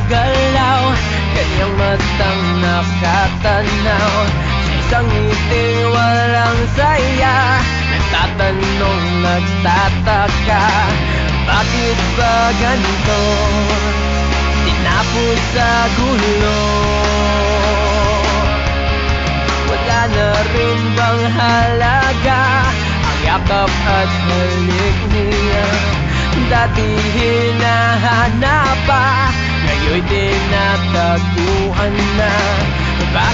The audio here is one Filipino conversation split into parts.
gumagalaw Kanyang matang nakatanaw. Sa isang ngiting walang saya Nagtatanong, nagtataka Bakit ba ganito? Tinapos sa gulo. Wala na rin bang halaga Ang yakap at halik niya. Dati hinahanapan Ako'y tinataguan na Bye.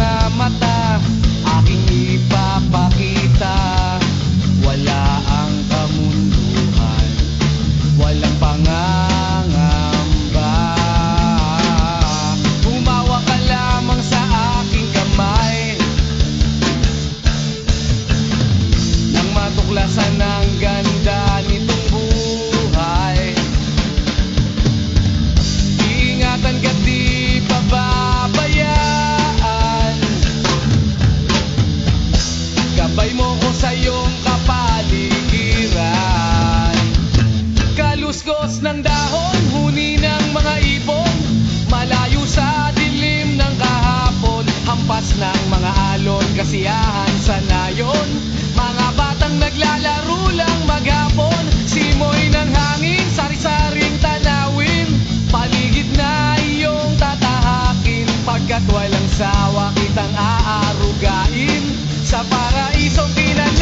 my Kuskus ng dahon, huni ng mga ibon. Malayo sa dilim ng kahapon Hampas ng mga alon, kasiyahan sa nayon Mga batang naglalaro lang maghapon Simoy ng hangin, sari-saring tanawin. Paligid na iyong tatahakin Pagkat walang sawa kitang aarugain. Sa paraisong pinag